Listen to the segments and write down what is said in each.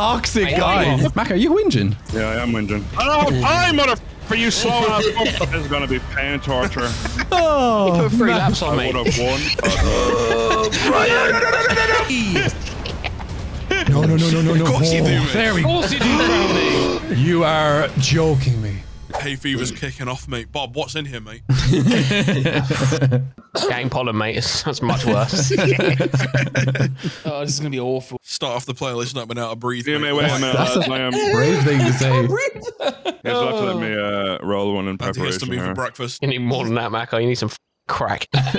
toxic guy. Mac, are you whinging? Yeah, I am whinging. I don't have time, for you slow ass. This is gonna be pain torture. Oh, Put three Mac. laps on I me. would have won. No, no, no, no, no, no. No, no, no, no, no, no. Of course you do, Oh, mate. There we Of course you do, Brownie. You are joking me. Hay fever's kicking off, mate. Bob, what's in here, mate? Gang pollen, mate. It's, that's much worse. Oh, this is gonna be awful. Start off the playlist not been out of breathe. Yeah, mate. mate, wait a minute. That's lads, a I am. brave thing to say. Guys, will have to let me uh, roll one in I had to get preparation to me for breakfast. you need more than that, Mac. You need some f- crack. Maka,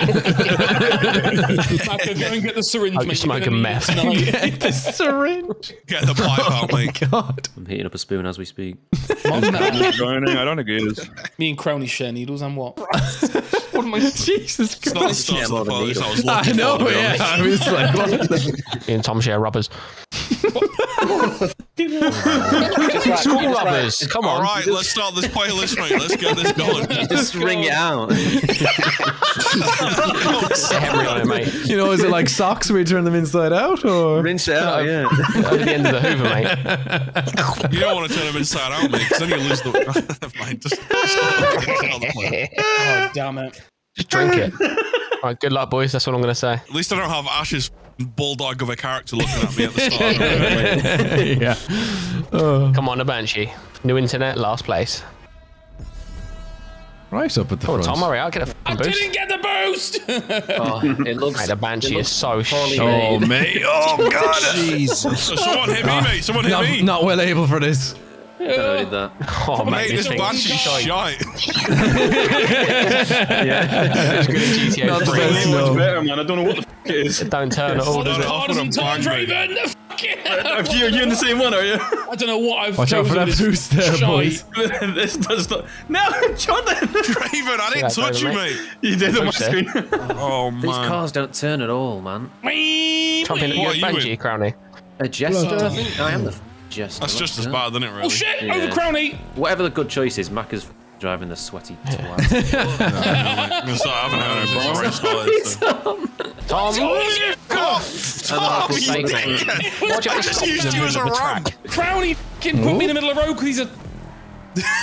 go and get the syringe. Hope you're mate. You're smoking meth. Get the syringe. Get the pipe Oh out, my mate. god. I'm heating up a spoon as we speak. Mum. I don't think he. Me and Crowny share needles and what? what am I? Jesus It's not the Christ. start of more the I was I know, for. yeah. honest. I was like, what? Me and Tom share rubbers. School rubbers. Come on. right, let's start this playlist, mate. Let's get this going. Just ring it out. Get on it, mate. You know, is it like socks where you turn them inside out, or? Rinse it out, yeah. Over the end of the Hoover, mate. You don't want to turn them inside out, mate, because then you lose the. Never mind. Just, just start the playlist. Oh, damn it. Just drink it. All right, good luck, boys. That's what I'm going to say. At least I don't have Ash's bulldog of a character looking at me at the start. of it. yeah. Come on, the Banshee. New internet, last place. Right up at the oh, Come on, front. Tom, hurry up. Get a I f***ing boost. didn't get the boost. Oh, it looks. Mate, the Banshee it is looks so poorly shit. Oh, mate. Oh, God. Jesus. Someone hit me, mate. Someone hit Not, me. not well able for this. I don't know who did that. Oh, Mate, mate, this thing's banshee's shite. shite. It's good at GTA Not the 3. best, no. better, man. I don't know what the f it is. It don't turn at all, does it? off cars with a and Tom bang, mate. Draven. Fuck it. You're, you're in the same one, are you? I don't know what I've Watch out for chosen that boost there, boys. this does not. No, Jordan! Raven, I didn't Yeah, touch you, David, mate. You did on my screen. Oh, man. These cars don't turn at all, man. Wee, Trump in wee. What are the you Banshee, in? Crowny. A jester, Oh. I think. I am the f- jester. That's just as bad, isn't it, really? Oh shit! Yeah. Over Crowny. Whatever the good choice is, Mac is driving the sweaty twat. I'm gonna start having it since I already started. So. Tom! God, Tom, God's you sake, mate. dickhead. Why'd you I have to just stop in used the you as a middle of the ramp. track? Crowny fucking put me in the middle of the road because he's a. Well,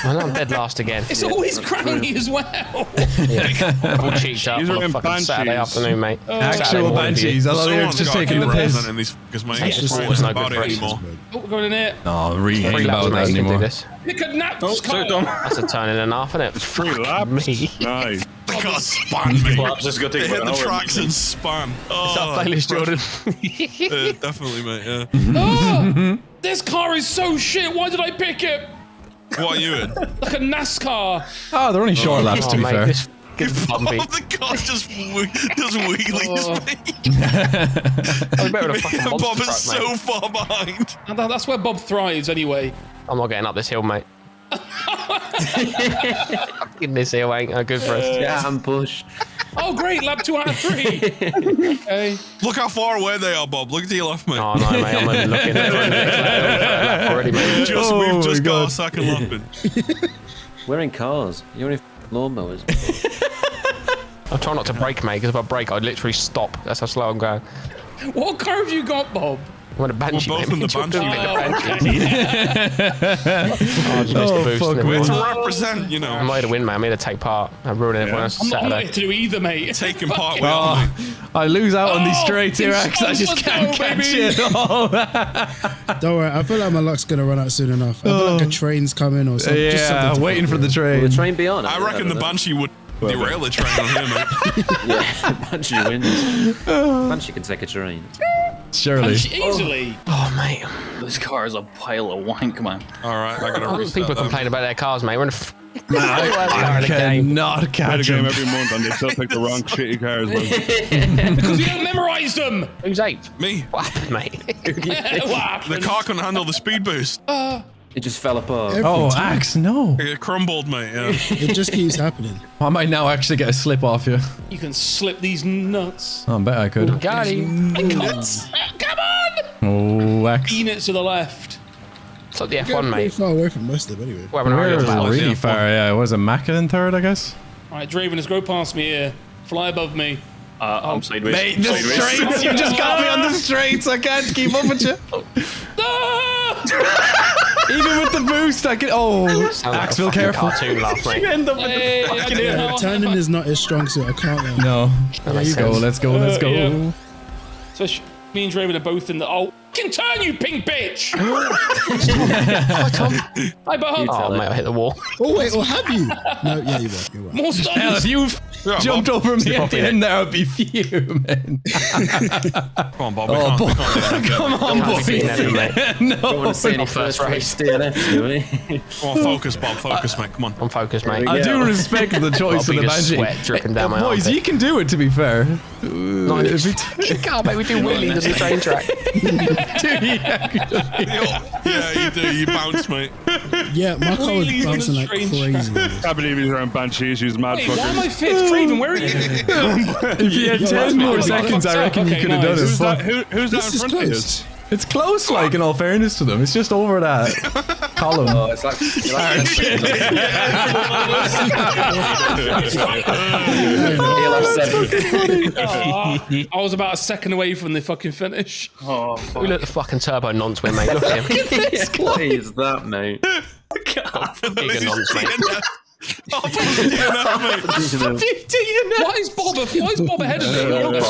I'm dead last again. It's always Crowny as well. All cheeked up These on a in fucking Saturday afternoon, mate. Saturday Actual morning for you. banshees. I thought they just taking the piss. representing these fuckers. It's It's just not not about good it for anymore. Oh, we're going in here. Oh, really ain't Three laps, about mate. that You can do anymore. this. Look at Nat. Oh, sorry, Dom. That's a turn and a half, isn't it? Three Fuck laps. Me. Nice. They got spun, mate. Laps is gonna They hit the tracks and spun. Is Oh, that playlist, Jordan? uh, definitely, mate. Yeah. Oh, this car is so shit. Why did I pick it? What are you in? Like a NASCAR. Oh, they're only short laps, oh, to be mate, fair. this fucking bumpy. Oh, the car's just whe- does wheelies, Oh. mate. I was better with a fucking monster Bob truck, is mate. so far behind. And that- that's where Bob thrives anyway. I'm not getting up this hill, mate. Fucking this hill ain't uh, good for us. yeah, and push. Oh, great. Lap two out of three. okay. Look how far away they are, Bob. Look to your left, mate. Oh no, mate, I'm only looking at the next already, mate. Just Oh we've my just got God. a second lap in. We're in cars. You're in lawnmowers. I'm trying not to brake, mate, because if I brake, I'd literally stop. That's how slow I'm going. What car have you got, Bob? I'm in a banshee, We're both mate. in the Banshee. you're banshee. oh, I just missed Oh, the boost. fuck never To represent, you know, I'm here to win, man. I'm here to take part. I'm ruining everyone else's I'm not, I'm Saturday. here to do either, mate. taking part with Oh. I lose out on these Oh, straights here, it's Axe. I just can't slow, catch baby. it. Oh, Don't worry, I feel like my luck's gonna run out soon enough. I feel like a oh. train's coming or something. just yeah, something waiting for the train. Will the train be on? I reckon the don't. Banshee would derail the train on here, mate. Yeah, Banshee wins. Banshee can take a train. Surely. Easily. Oh, oh mate. This car is a pile of wank, man. All right, I gotta restart people complain about their cars, mate. We're in a f- I cannot Play the catch game him. every month and they still pick the wrong shitty cars. Man. Because you haven't memorised them. Who's eight? Me. What happened, mate? what The car couldn't handle the speed boost. Uh, It just fell apart. Every Oh, time. Axe, no. It crumbled, mate. Yeah. It just keeps happening. I might now actually get a slip off you. You can slip these nuts. Oh, I bet I could. Got him. Come on. Oh, Axe. Bean it to the left. It's like the You're F1, pretty mate. far away from most of them anyway. We're having We're really far, yeah. Was it Macca in third, I guess? All right, Draven, just go past me here. Fly above me. Uh, I'm sideways. Mate, the sideways. straights! You just got me on the straights! I can't keep up with you! Ah! Even with the boost, I can. Oh, Sound like a Axel, fucking careful. Cartoon laugh, mate. Hey, I don't know. Turning is not his strong suit. I can't. lie. No. That Let's go. Let's go. Let's go. yeah. So sh- me and Draven are both in the. Oh, can turn you, pink bitch! Hi, Bob. Oh, mate, I hit the wall. Oh wait, or have you? No, yeah, you were. You were. More Hell, if you Yeah, jumped Bob. over me at the it. end there, I'd be fuming. Come on, Bob. We Oh, can't, we boy. can't do Come on, Can't be beating boys. them, mate. No. want to see any first first race DNF, do we? Come on, focus, Bob. Focus, mate. Come on. I'm focused, mate. I do respect the choice of the bit of Banshee. sweat dripping down my Boys, you can do it, to be fair. Not If in you God, mate, we do wheelies on the train track. do, you actually- yeah, you do. You bounce, mate. Yeah, my car was Wheelies bouncing like train crazy. Can't believe he's around banshees. He's mad Wait, why am I fuckers. fifth? Draven, where are you? if you had Yeah, 10 more seconds, I reckon you could have nice. done it. Who's that? Who, who's that in is front of close. You? It's close, like, in all fairness to them. It's just over that column. Oh, it's like, it's like He'll have oh, I was about a second away from the fucking finish. Oh, We fuck. look at the fucking turbo nonce win, mate. Look at him. What is that, mate? Bigger nonce, mate. Oh, Bob's DNF, mate. Why is Bob? Why is Bob ahead of me?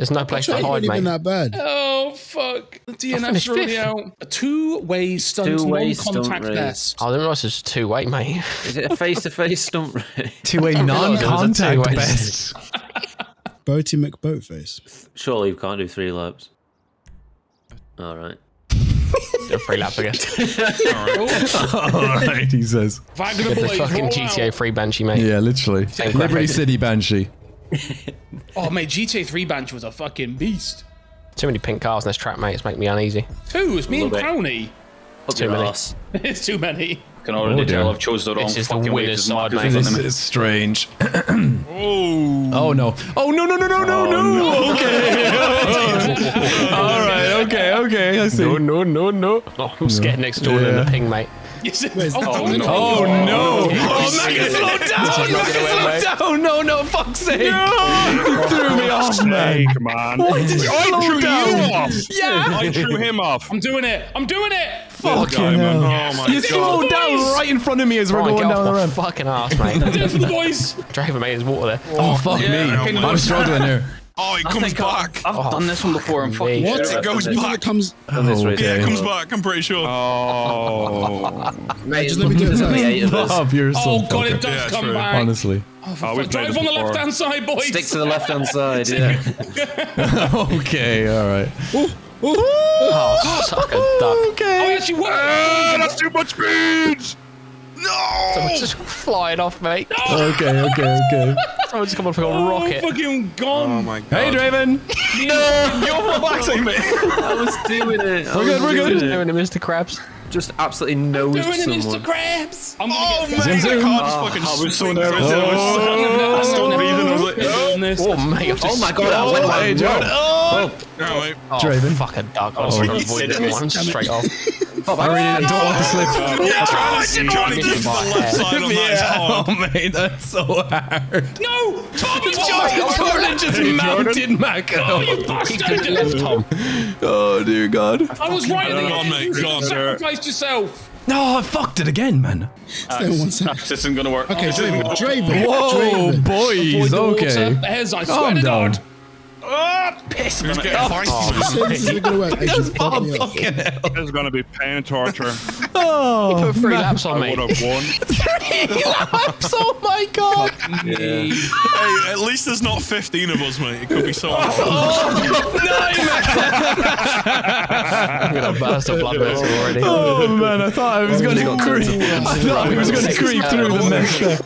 There's no place to It hide, ain't even mate. that bad. Oh fuck! The DNF's finished already out. A two-way stunt Two-way non-contact stunt race. vest. Oh, I didn't realise it was two-way, mate. Is it a face-to-face stunt race? To a realise it was a non-contact two-way. best. Boaty McBoatface. Surely you can't do three laps. All right. Do three laps, I guess. All right, he says. Vagabond The Blaze, fucking roll GTA out. 3 Banshee, mate. Yeah, literally. Liberty. City Banshee. Oh mate, GTA 3 Banshee was a fucking beast. Too many pink cars in this track, mate. It's making me uneasy. Two, it's me and Love it. Crowny. Too many. It's too many. can already Oh, tell I've chose the wrong This is the fucking way winner's to side, mate. this This is strange. Oh. Oh no! Oh no! No! No! No! No! Oh, no! Okay. All right. Okay. Okay. I see. No, no, no, no. Oh, I'm scared next door in the ping, mate. Yes, it- Wait, oh, oh, oh, no. Oh no! Oh, This Macca, is- slow this is down! not gonna Macca, win, slow down! No! No! Fuck's sake! You oh, threw me off, man. Come on. Why did you I slow threw down? you off. Yeah. I threw him off. I'm doing it. I'm doing it. Fucking guy, man. hell! Oh my You god. slowed down right in front of me as we're Brian, going down the off my ramp. fucking ass, mate. Do it for the boys. Draven, mate, there's water there. Oh, oh fuck Yeah, me! I'm struggling here. Oh, it I comes think I- back. I've Oh, done this one before. I'm fucking me. sure What? It goes done this. back. It comes. On this race. Yeah, it comes back. I'm pretty sure. Oh. Mate, Just let me do it there's only first. eight of us. Bob, you're so Oh god, it does Yeah, come true. back. Honestly. Oh, we've played Drive this on the left hand side, boys. Stick to the left-hand side, yeah. okay. All right. Oh, suck a duck. Oh, Okay. actually, what? Ah, that's too much speed. No. Someone's just flying off, mate. Okay. Okay. Okay. Someone's just come up like a Oh, rocket. fucking gone. Oh my god. Hey, Draven. I was doing it. I We're good, we're good. it. Doing it, Mr. Krabs. Just absolutely nosed Doing it. Mr. Krabs. I'm Oh gonna man, get. Zoom, oh, oh. the zoom. car just Oh, fucking I was so nervous. off. I was so- Still breathing, I was like, doing this. Oh, mate. I've Oh, oh just my god, that went Hey, like Jordan. Oh. Yeah, oh, mate. Oh, Draven. fuck a duck. I oh, was trying to avoid that one straight off. I really don't oh, want to slip. Yeah, trying to, trying to Hit get to the my left head. side on that is hard. Oh, mate, that's so hard. No, Tommy, Jordan, Jordan just mounted Mac. Oh, you Keep bastard! to left, Tom. Oh, dear God. I was right. Go on, mate, go on. Sacrificed yourself. No, I fucked it again, man. Stay on one side. This isn't gonna work. Okay, Draven. Draven. Whoa, Draven. boys. Avoid the Okay. water. Heads, I swear Calm to down. God. Ah, piss. Who's on it. getting feisty? Say this isn't gonna work. Hey, Does just pop Bob me off. fucking hell? This is gonna be pain torture. Oh, Put three laps on I me. would have won. three laps. Oh, my God. Yeah. Hey, at least there's not 15 of us, mate. It could be so I'm gonna burst a blood vessel already. Oh, man, I thought I was going to creep. I thought I was going to creep through the mess there.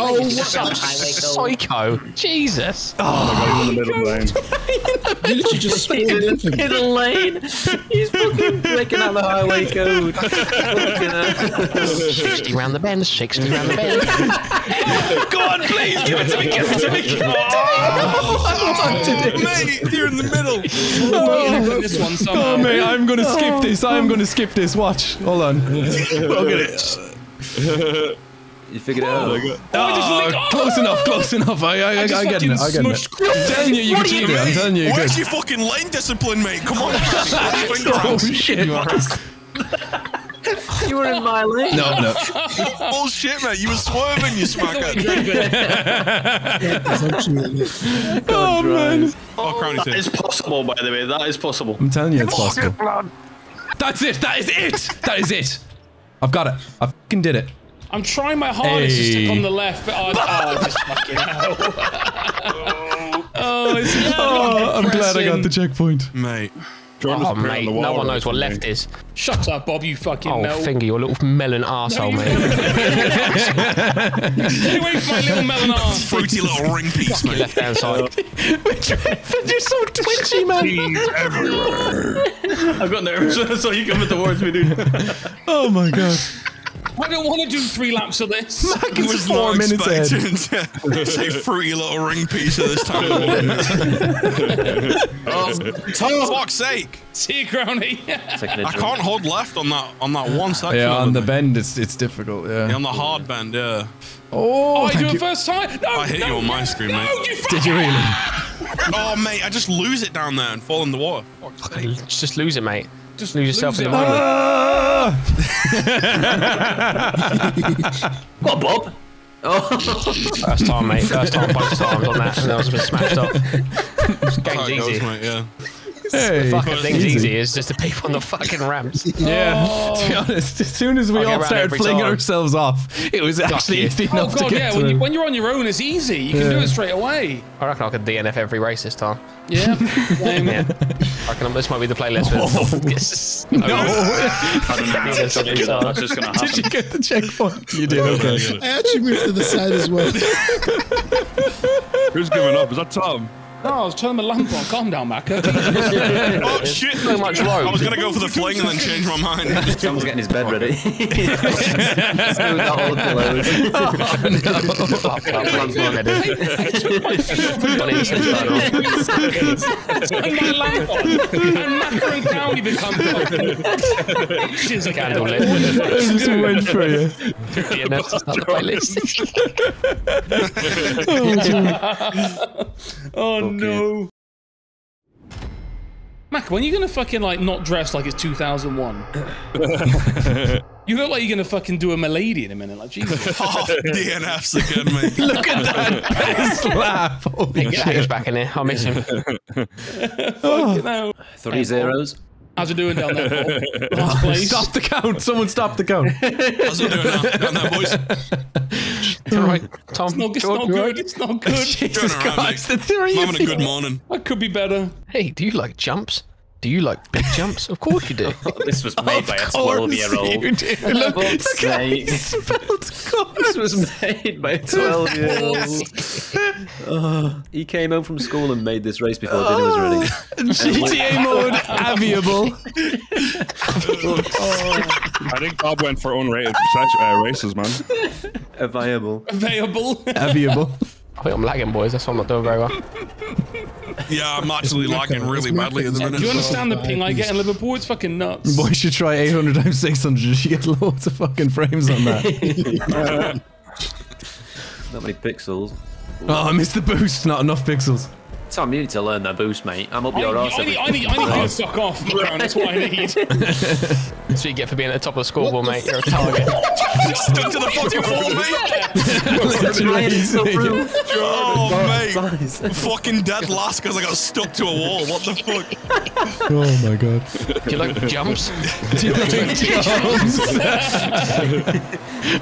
Oh, what? Psycho. Jesus. Oh, in the middle lane. You literally just spawned into me. Middle lane. He's fucking breaking out the highway code. Fucking hell. 60 round the bend, 60 round the bend. Go on, please. Give it to me. Give it to me. Give it to me. I wanted it. Mate, you're in the middle. Oh, oh this oh, one oh, somehow. Oh, mate, I'm going to skip this. I'm going to skip this. Watch. Hold on. Look at it. You figured it out. Oh, oh ah, close enough, close enough. I, I, I, I just get it. I get it. I'm telling you, you can cheat it. I'm telling you, you Where's could. your fucking lane discipline, mate? Come on. What do you think, Oh shit! You were in my lane. No, no. Bullshit, mate. You were swerving, you smacker. Oh, man. Oh, Crowny's That here. is possible, by the way. That is possible. I'm telling you it's possible. That's it. That is it. That is it. I've got it. I fucking did it. I'm trying my hardest to stick on the left, but oh, oh just fucking hell. oh, it's yeah, Oh, I'm glad I got the checkpoint. Mate. Jordan's Oh, put on mate, no one knows what left is. Shut up, Bob, you fucking Oh, melt. finger, you little melon arsehole, mate. Stay away from my little melon arse. Fruity little ring piece, mate. Left hand side. You're so twitchy, man. He's everywhere. I got nervous when I saw you coming towards me, dude. Oh my god. I don't want to do three laps of this. I was four not minutes ahead. expecting to say fruity little ring piece at this time. oh, for fuck's sake! See you, Crowny. Second I can't hold left on that on that one section. Yeah, on the bend, it's it's difficult. Yeah, Yeah. on the hard bend, yeah. Oh, Oh, I do you. it first time. No, I hit no, you on my screen, no, mate. You Did you really? Oh, mate, I just lose it down there and fall in the water. Fuck's. Just lose it, mate. Just Lose yourself lose in the moment. Ah! What, Bob? Oh. First time, mate. First time, both times on that, and I was a bit smashed up. That's how Game's it goes, easy. mate, yeah. Hey, Fucking thing's easy. easy. It's just the people on the fucking ramps. Yeah, oh. to be honest, as soon as we I'll all started flinging time. ourselves off, it was actually you. easy Oh enough to god, get yeah. to When, you, when you're on your own, it's easy. You can do it straight away. I reckon I could DNF every race this time. Yeah. Same. Yeah. I reckon this might be the playlist. for No. I don't know. That's what That's it's on. just gonna Did you get the checkpoint? You did, okay. I actually moved to the side as well. Who's giving up? Is that Tom? No, I was turning the lamp on. Calm down, Macca. Oh, shit. so much road. I was going to go for the fling and then change my mind. Someone's getting his bed ready. Let's do that all the pillows. Turn my lamp on. And Macca and Crowny become fucking bitches again. Candle lit. I just went for you. DNF to start the playlist. Oh no. Mac, when are you gonna fucking like not dress like it's 2001? you look like you're gonna fucking do a milady in a minute. Like Jesus. Oh, DNFs again, mate. Look at that best laugh. Holy Get Haggis shit. back in here. I'll miss him. Fucking hell. Three zeros. How's it doing down there, Paul? Last place. Stop the count. Someone stop the count. How's it doing now? Down there, boys? All right, Tom. No, it's George, not you all good. right? It's not good. Jesus Christ, mate. the three I'm having a good morning. That could be better. Hey, do you like jumps? Do you like big jumps? Of course you do. This was made by a 12 year old. you do. Look, look at how he sake. spelled This course. was made by a 12 year old. He came home from school and made this race before dinner was ready. GTA mode, aviable. I think Bob went for unrated sex- uh, races, man. A viable. Available. Aviable. I think I'm lagging, boys. That's why I'm not doing very well. Yeah, I'm actually lagging really badly at the minute. Do you minute. understand the oh, ping I get in Liverpool? It's fucking nuts. Boy, you should try 800 times 600. You get loads of fucking frames on that. Not many pixels. oh, I missed the boost. Not enough pixels. Tom, you need to learn that boost, mate. I'm up I your need, arse. I need, I need, I need you to fuck off, Crown. That's what I need. That's what you get for being at the top of the scoreboard, mate. You're a target. Stuck to the fucking wall, mate. Trying to still prove. Oh, mate. Size. Fucking dead last because I got stuck to a wall. What the fuck? Oh my god. Do you like jumps?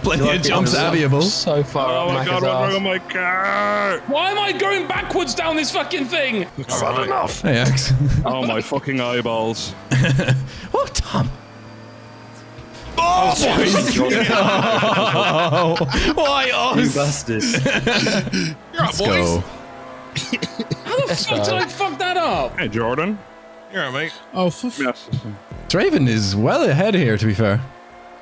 Plenty of jumps, aviable. So far Oh my god, what's wrong with my car? Why am I going backwards down this fucking thing? All right. Hey, Axe. Oh my fucking eyeballs. Oh, Tom. Oh, Oh, why You us? bastard. You're up, Let's boys. go. How the fuck did I fuck that up? Hey, Jordan. You're right, mate. Oh, for f- Yes. Draven is well ahead here, to be fair.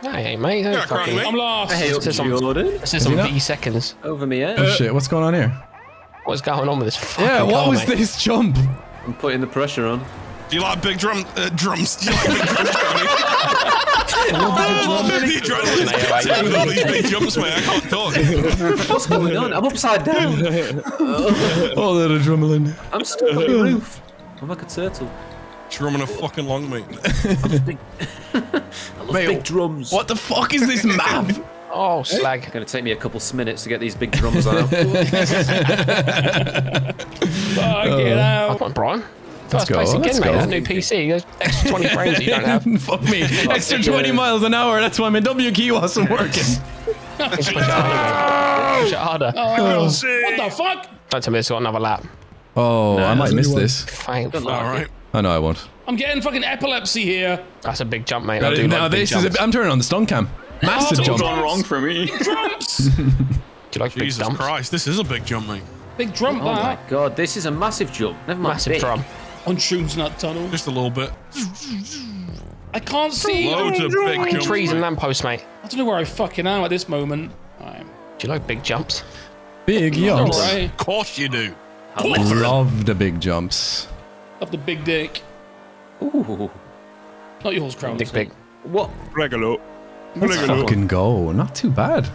Hey, mate. Don't You're right, fucking- mate. I'm last. Hey, up Says I'm- Jordan. This is some? V seconds. Over me, eh? Oh shit, what's going on here? What's going on with this fucking Yeah, what car, was mate? this jump? I'm putting the pressure on. Do you like big drum uh, drums? Do you like big drums, Johnny? the adrenaline's kicked in with all these big jumps, mate. I can't talk. What's going on? I'm upside down. Oh, that adrenaline. I'm stuck on the roof. I'm like a turtle. Drumming a fucking long, mate. I love big I love Mate, big drums. what the fuck is this map? Oh, slag. It's going to take me a couple of minutes to get these big drums out. Fuck uh, it out. Come on, Brian. First go, place again, let's mate. go. That new PC. There's extra 20 frames you don't have. fuck me. Extra 20 miles an hour. That's why my W key wasn't working. Push it harder. Push it harder. Oh, oh. What the fuck? Don't tell me it's got another lap. Oh, I might miss anyone. this. Thank Don't fuck. like All it. right. Oh I won't. I'm getting fucking epilepsy here. That's a big jump, mate. I do now like big this is. jumps. A, I'm turning on the stun cam. Massive It's all jump. gone wrong for me. Drumps. Do you like big Jesus jumps? Christ, this is a big jump, mate. Big jump, Oh my god, this is a massive jump. Never mind. Massive big. drum. On Shroom's Nut Tunnel. Just a little bit. I can't see. Loads of big jumps. trees and mate. lampposts, mate. I don't know where I fucking am at this moment. I'm Do you like big jumps? Big jumps. alright. Of course you do. I love the big jumps. Of the big dick. Ooh. Not yours, Crown. Big, big. What? Regalo. Let's fucking go. Not too bad.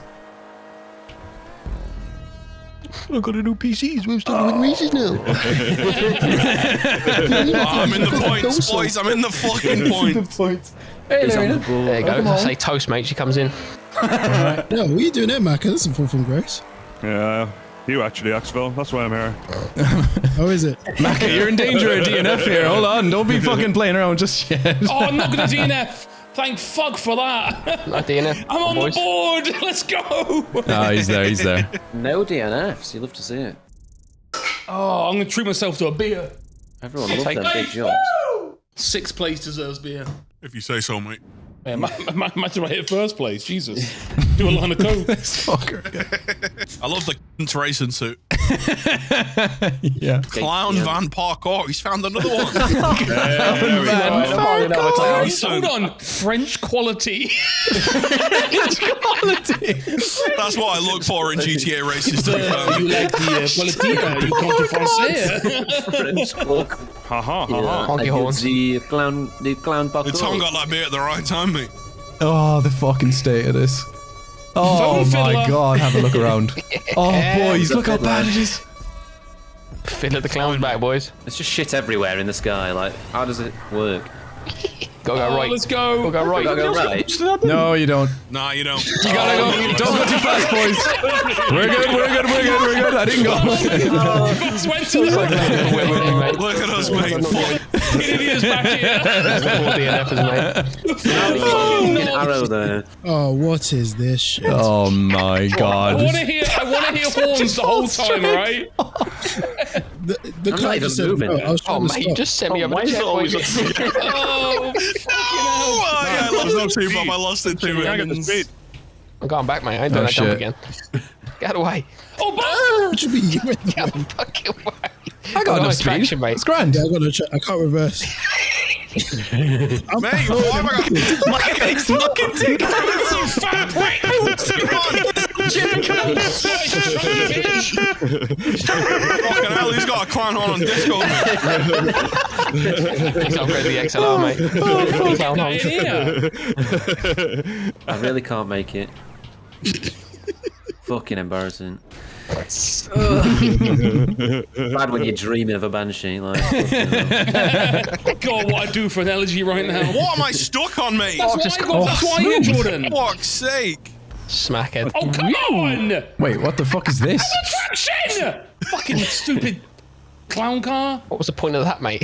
I got a new PC, so we're starting with races oh. now. Oh, I'm in the points, boys. I'm in the fucking points. He's on the. There you go. Say toast, mate. She comes in. Yeah, what are you doing there, Mac? That's a fall from grace. Yeah. You actually, Axville. That's why I'm here. How is it? Macca, you're in danger of DNF here. Hold on. Don't be fucking playing around just yet. Oh, I'm not gonna DNF. Thank fuck for that. Like DNF. I'm on boys. the board. Let's go. Ah, he's there. He's there. No DNFs. You love to see it. Oh, I'm gonna treat myself to a beer. Everyone loves Take- them big jumps. Sixth place deserves beer. If you say so, mate. Man, ma- ma- imagine I hit first place. Jesus. Do a line of coke. This fucker. I love the racing suit. Yeah. Clown van parkour. He's found another one. Finally another clown. Hold on. French quality. That's what I look for in GTA races. To be you like the uh, politica. You come to français. French cloak. Ha ha ha ha. Honky horns. The clown, the clown The buckle. Tom got that beer at the right time, mate. Oh, the fucking state of this. Oh Phone my fiddler. god, have a look around. Oh boys, look how bad it is. Fiddle the clown's back, boys. There's just shit everywhere in the sky. Like, how does it work? Gotta go Oh, right. let's go. Gotta go right. Gotta go right. No, you don't. Nah, you don't. You gotta go. Oh. Don't go too fast, boys. We're good. We're good. We're good. We're good. I didn't go. Went to the We're winning, mate. Look at us, mate. Fuck. idiots back here. Four DNFs, mate. Fucking arrow there. Oh, what is this shit? Oh my I god. want to hear. I want to hear horns the whole time, right? The, the I'm car not even said moving no. I was Oh, trying to mate, you stop. just sent me over Why the is it always checkpoint. Oh, Oh, yeah, I lost it too, Bob. I lost it too. I got the speed. I'm going back, mate. I ain't doing Oh, that jump again. Get away. oh, but What do you mean? You went the Get the fucking way. I got Oh, enough nice speed. traction, mate. It's grand. Yeah, I got to check. I can't reverse. I'm, Mate, why have I got... My face fucking tick. fat prick. Fucking hell, he's got a clown horn on disco. He's upgrade the XLR, oh, mate. Oh, clown horn. Yeah. I really can't make it. Fucking embarrassing. Bad when you're dreaming of a banshee. Like. God, what I do for an elegy right now. What am I stuck on, mate? That's why, just- Bob, that's why here, Jordan. Fuck's sake. Smackhead. Oh, come on! Wait, what the fuck is this? Traction! Fucking stupid clown car. What was the point of that, mate?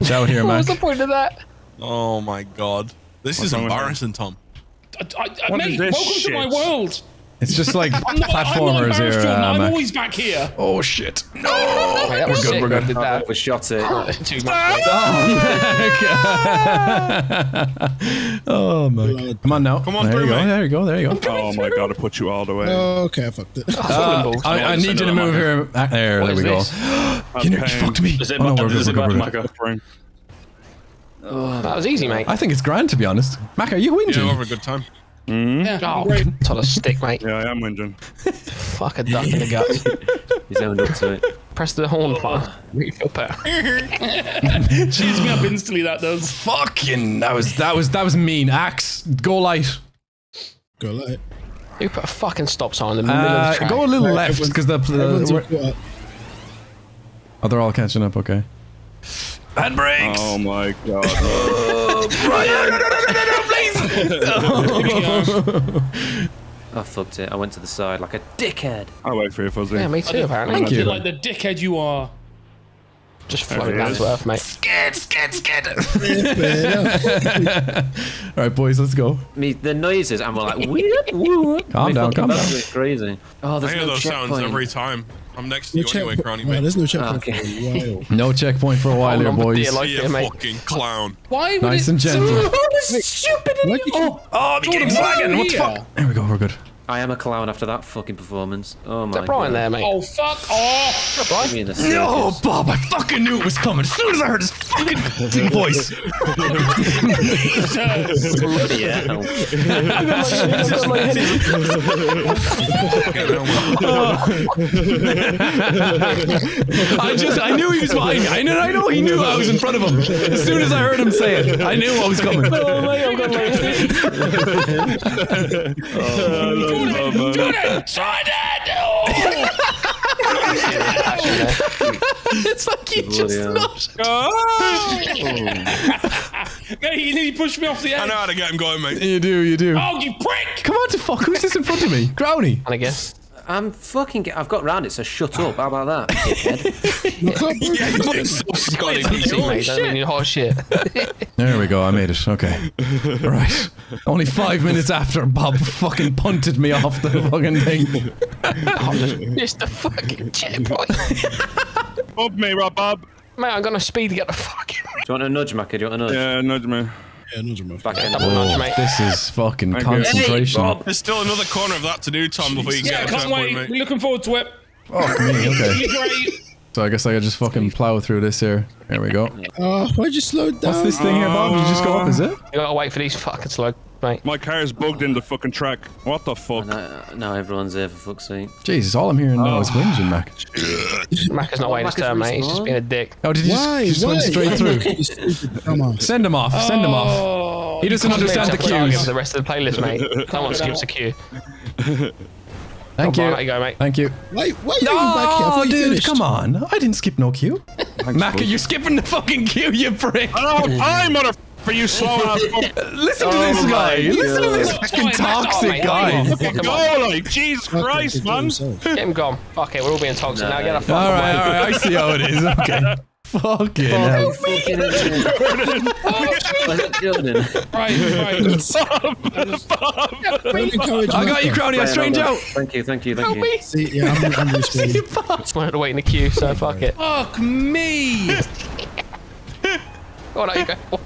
Get out here, What man. was the point of that? Oh my god. This is embarrassing, Tom. I, I, I, mate, is this welcome to my world. It's just like I'm not, I'm platformers here, Jordan. uh, I'm always back here. Oh shit. No. Mate, that was We're good, we're good. Did that. we shot it. Too much. mate. oh my god. Come on now. Come on there through, you go. mate. There you go. There you go. Oh my god, I put you all the way. Oh, okay, I fucked it. Uh. I, I need you to move here. Ah, there, What there is we go. You, know, you fucked me. Is it Oh, no, bad? we're Is good, it we're good, bad, we're good. Maka? Suffering. That was easy, mate. I think it's grand to be honest. Mac, are you Yeah, whinging? we'll have a good time. Yeah, Oh, great. it's on a stick, mate. Yeah, I am whinging. Fuck a duck in the guts. He's owned up to it. Press the horn button. Really feel better. Cheers me up instantly, that does. Fucking that was that was that was mean. Axe, go light. Go light. You put a fucking stop sign in the middle of Uh, the track. go a little Right, left because the, Everyone's the all caught up. oh they're all catching up. Okay. Bad brakes. Oh my god. I fucked it. I went to the side like a dickhead. I'll wait for you, Fuzzy. Yeah, me too, apparently. Thank you. Like the dickhead you are. Just floating he down is. to earth, mate. All right, boys, let's go. Me, the noises, and we're like, weird. woo. Calm Me down, calm down. bugs went Crazy. Oh, I there's hear no those sounds every time. I'm next to No you check- anyway, Crowny no, mate. there's no checkpoint ah, Okay. for a while. No checkpoint for a while here, boys. dear life Be here, a fucking clown. Why would Nice it and gentle. Why'd you Oh, oh, the game's lagging. What the fuck? There we go. We're good. I am a clown after that fucking performance. Oh my Is that Brian god. there, mate? Oh fuck off! Give me No. Bob, I fucking knew it was coming. As soon as I heard his fucking voice. Bloody hell. I just, I knew he was behind me. I know, I know he knew I was in front of him. As soon as I heard him say it, I knew what was coming. Oh, mate, oh, I've got like Jordan! Jordan! Oh! It's like you Bloody just hell. not. No, you nearly pushed me off the edge. I know how to get him going, mate. You do, you do. Oh, you prick! Come on to fuck. Who's this in front of me? Crowny. And again. I'm fucking. I've got round it, so shut up. How about that, dickhead? Scotty PC, mate. Don't you're hot shit. There we go. I made it. Okay. Right. Only five minutes after Bob fucking punted me off the fucking thing. I oh, just missed the fucking checkpoint. Bump me, Rob Bob. Mate, I'm gonna speed to get the fucking Do you want a nudge, Macca? Do you want a nudge? Yeah, nudge me. Yeah, no drama. Back end. double nudge, oh, mate. This is fucking you. concentration. Bob. There's still another corner of that to do, Tom, before you can Yeah, get a can't checkpoint, wait. mate. We're looking forward to it. Oh, Fuck me. Okay. You're great. So I guess I could just fucking plow through this here. There we go. Oh, why'd you slow down? What's this thing here, Bob? You just go up, is it? You gotta wait for these fucking slow, mate. My car's bugged in the fucking track. What the fuck? No, now everyone's here for fuck's sake. Jesus, all I'm hearing now oh. is whinging, Mac. Mac is not waiting his turn, mate. He's just being a dick. Oh, did he just, Why? he just Why? went straight through? You stupid dumbass. Send him off. Send him off. Oh, He doesn't understand the Maybe I'll give cues. the rest of the playlist, mate. No one skips a cue. Thank Come on, you. out you go, mate. Thank you. Wait, why are you even back here? I No, thought dude, finished. come on. I didn't skip no queue. Macca, you're skipping the fucking queue, you prick. I don't have time, mother for you slow ass fuck. Oh Listen to this guy. Listen to this fucking Sorry, Oh, toxic mate, guy. come on. Go, like, Jesus Christ, man. yourself. Get him gone. Fuck it, we're all being toxic now. Get a fucking All right, away. all right. I see how it is. Okay. Fucking hell. Fucking idiot. Jordan. Right, right. Don't encourage I got you, Macca. Crowny. I straightened you out. Thank you, thank you, thank you. See, yeah, I'm, I'm responding. Just wanted to wait in the queue, so fuck it. Fuck me. Go on, out you go. Oh.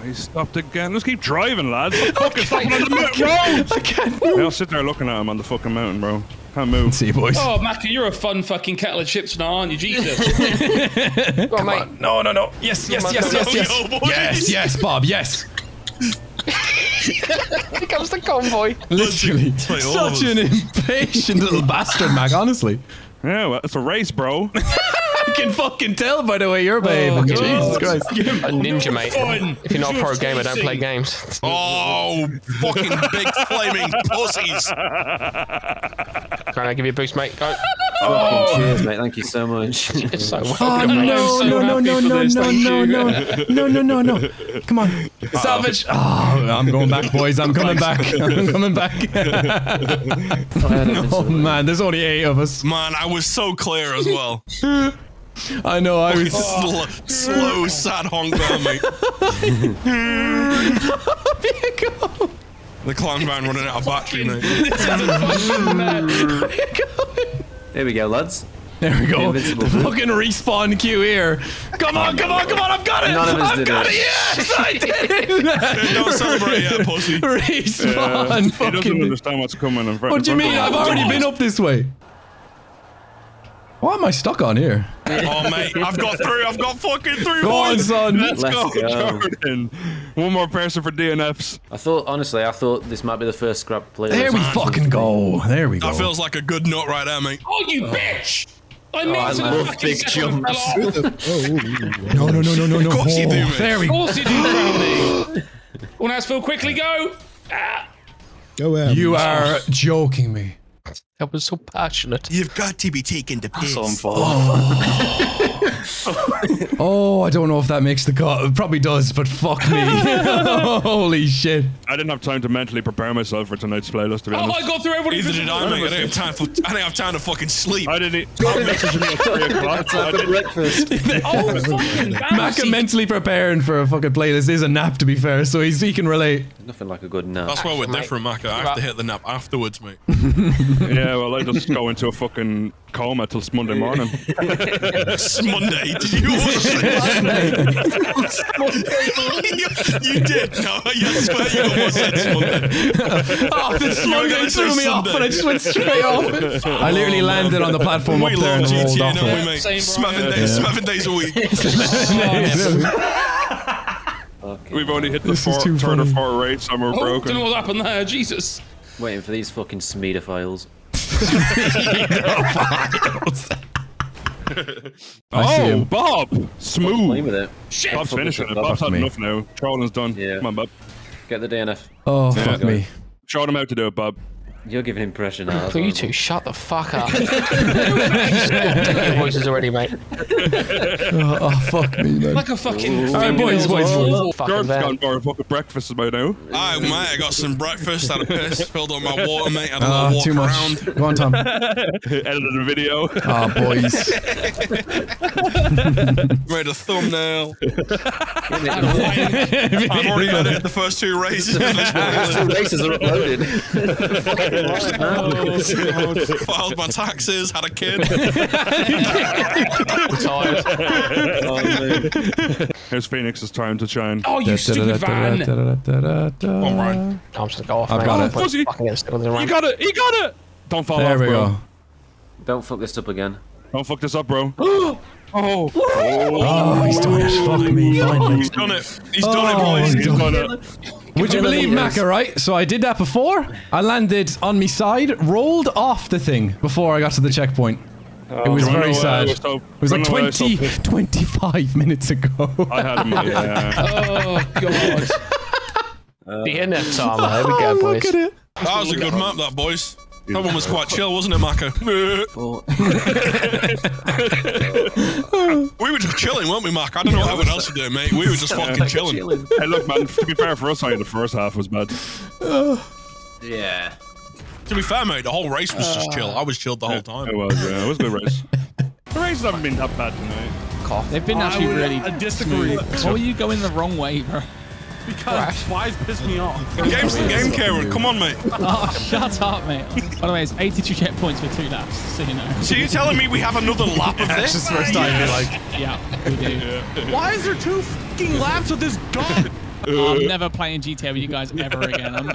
Oh, he stopped again. Let's keep driving, lads. What the fuck is stopping on the mountain road? I can't Yeah, I'll sit there looking at him on the fucking mountain, bro. Can't move. see, boys. Oh, Macca, you're a fun fucking kettle of chips now, aren't you? Jesus. Go on, mate. No, no, no. Yes, yes, on, yes, yes, yes. Oh, yo. Yes, yes, Bob, yes. Here comes the convoy. Literally. like all of Such an impatient little bastard, Mac, honestly. Yeah, well, it's a race, bro. I can fucking tell by the way you're behaving. Oh, Jesus Christ. A ninja, mate. If you're not a pro gamer, don't play games. Oh, fucking big flaming pussies. Trying to give you a boost, mate. Go. Fucking oh. cheers, mate. Thank you so much. It's so Oh, welcome, mate. no, so no, no, no, no, no, no, no, no, no, no, no. Come on. Oh. Salvage. Oh, I'm going back, boys. I'm coming back. I'm coming back. oh, man, there's only eight of us. Man, I was so clear as well. I know, I was... Slow, slow, sad honk there, mate. The clown van running out of battery, mate. Here we go, lads. There we go. Invincible. The fucking respawn queue here. Come on, come on, come on. I've got it. None of us I've did got it. it. Yes, I did it. Don't celebrate yet, pussy. Respawn. he doesn't understand what's coming in front. What do you mean? I've already been up this way. Why am I stuck on here? Oh, mate, I've got three. I've got fucking through, Go on, son. Let's Let's go, go. Jordan. One more person for DNFs. I thought, honestly, I thought this might be the first scrap playlist. There we fucking go. There we go. That feels like a good nut right there, mate. Oh, you bitch! I made I it to the love fucking big second jumps. Oh, No, no, no, no, no, no. Of course you do, mate. There we Of go. course you do, Brownie. Well, now, Phil, quickly go. Ah. go where? You are joking me. That was so passionate. You've got to be taken to piss. So I'm. Oh, Oh, I don't know if that makes the cut. It probably does, but fuck me. Holy shit. I didn't have time to mentally prepare myself for tonight's playlist, to be Oh, honest. I got through everybody. Either did I, mate. I didn't have time for. I didn't have time to fucking sleep. I didn't. Bob messaged me at 3 o'clock. I Time for didn't- breakfast. Oh, fucking Macca mentally preparing for a fucking playlist is a nap, to be fair, so he's, he can relate. Nothing like a good nap. That's why we're Mate. different, Mac. I have to hit the nap afterwards, mate. Yeah, well, I just go into a fucking coma till Monday morning. It's Monday. Did you watch it? you, you did. No, I swear you almost said it's Monday. Oh, this were Monday gonna threw say me off, and I just went straight off. I literally oh, landed on the platform We up there love and rolled off don't it. we, mate? Same, Seven Brian. days, seven days a week. We've only hit the This is four, too third or funny. rates and we're Oh, don't know broken. what happened there. Jesus. Waiting for these fucking Smeda files. I see Oh, him. Bob! Playing Smooth. with it. Shit. Bob's finishing it. Bob's had me. enough now. Trolling's done. Yeah. Come on, Bob. Get the DNF. Oh, fuck me. Show them how to do it, Bob. You're giving him pressure now. that's For you two, shut the fuck up. Your voices already, mate. Oh, oh, fuck me, man. Like a fucking. All right, boys, boys. Oh, Fucking George's van. gone for a fucking breakfast by now. Aye, mate, I got some breakfast, had a piss, filled up my water, mate, had a little walk too much. around. Go on, Tom. Edited a video. Ah, boys. Made a thumbnail. I've already edited the first two races. of this Two races are uploaded. Playlist. Filed my taxes, had a kid. Tired. Here's Phunix's time to shine. Oh, you stupid van. All right. I'm just gonna go off, I've got it. Fuzzy. fucking get stuck on the You got it! You got it! Don't fall There off, we bro. go. Don't fuck this up again. Don't fuck this up, bro. Oh, oh, he's done it. Fuck me. Finally. He's done it. He's done it, Oh, boys. he's He's done done it. Would you believe, Yes. Macca, right? So I did that before. I landed on me side, rolled off the thing before I got to the checkpoint. Oh, it was very know why I sad. was so- It was like you wanna know why I was so 20, 25 minutes ago. I had him. Yeah. Oh, God. The NF timer. There we go, Oh, boys. look at it. That was a good map, that, boys. That one was quite chill, wasn't it, Maka? We were just chilling, weren't we, Mac? I don't know what everyone else to doing, mate. We were just fucking chilling. Chilling. hey, look, man. To be fair, for us, I the first half was bad. Yeah. To be fair, mate, the whole race was just chill. I was chilled the whole time. It was. Yeah, it was a good race. the races haven't been that bad tonight. They've been actually really. I disagree. Why were you going the wrong way, bro? Because flies piss me off. Game's the game, Kieran. Come on, mate. Oh, shut up, mate. By the way, it's 82 checkpoints for two laps, so you know. So you're telling me we have another lap of this? first time you're like, Yeah, we do. Why is there two fucking laps of this gun? I'm never playing GTA with you guys ever again. I'm,